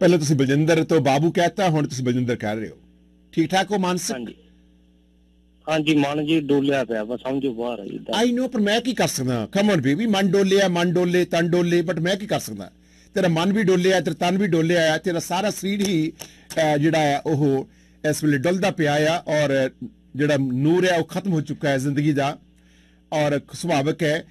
ਪਹਿਲਾਂ ਤੁਸੀਂ ਬਲਜਿੰਦਰ ਤੋਂ ਬਾਬੂ ਕਹਿਤਾ ਹੁਣ ਤੁਸੀਂ ਬਲਜਿੰਦਰ ਕਹਿ ਰਹੇ ਹੋ। ਠੀਕ ਠਾਕ ਹੋ ਮਾਨਸਿਕ? ਹਾਂਜੀ। ਮਨ ਜੀ ਡੋਲਿਆ ਪਿਆ ਬਸ ਸਮਝੋ ਬਾਹਰ ਆਈ ਆਈ ਨੋ ਪਰ ਮੈਂ ਕੀ ਕਰ ਸਕਦਾ? ਕਮ ਔਨ ਬੇਬੀ ਮਨ ਡੋਲਿਆ ਮਨ ਡੋਲੇ ਤਨ ਡੋਲੇ ਬਟ ਮੈਂ ਕੀ ਕਰ ਸਕਦਾ? ਤੇਰਾ ਮਨ ਵੀ ਡੋਲਿਆ ਤੇਰਾ ਤਨ ਵੀ ਡੋਲਿਆ ਆ ਤੇਰਾ ਸਾਰਾ ਸਰੀਰ ਹੀ ਜਿਹੜਾ ਹੈ ਉਹ ਇਸ ਵੇਲੇ ਡੁੱਲਦਾ ਪਿਆ ਆ ਔਰ ਜਿਹੜਾ ਨੂਰ ਹੈ ਉਹ ਖਤਮ ਹੋ ਚੁੱਕਾ ਹੈ ਜ਼ਿੰਦਗੀ ਦਾ ਔਰ ਸੁਭਾਵਕ ਹੈ।